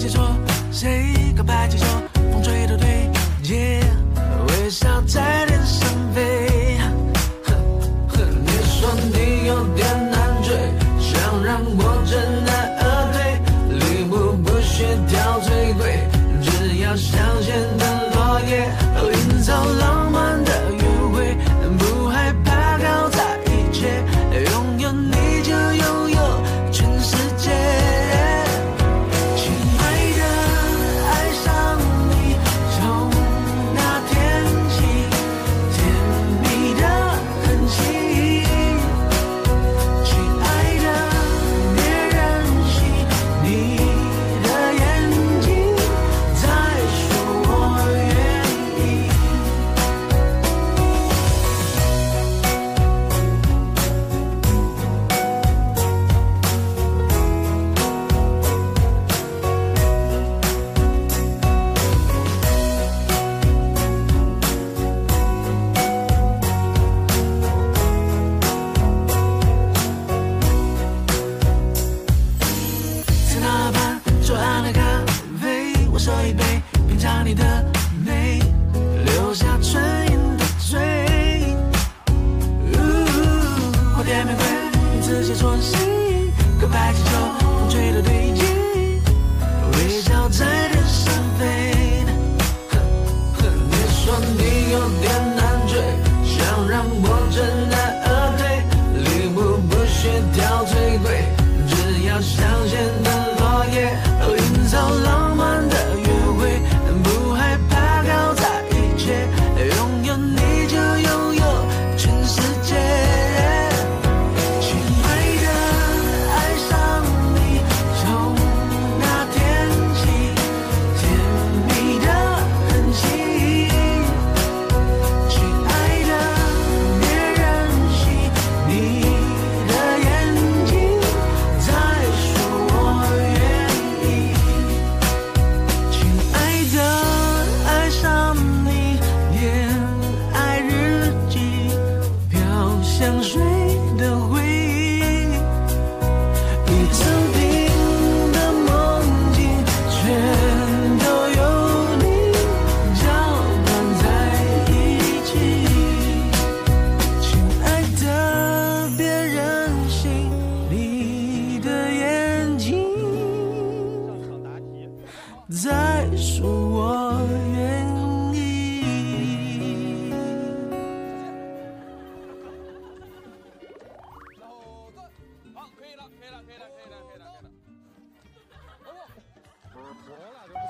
谁说谁告白气球风吹到对街微笑在天上飞。你说你有点难追想让我知难而退礼物不需挑最贵只要香榭的落你白气球风吹到对街微笑在天上飞说你有点难追想让我难而退不最贵只要水的回忆的梦境全都有你搅拌在一起亲爱的别任性你的眼睛在说我愿我俩都不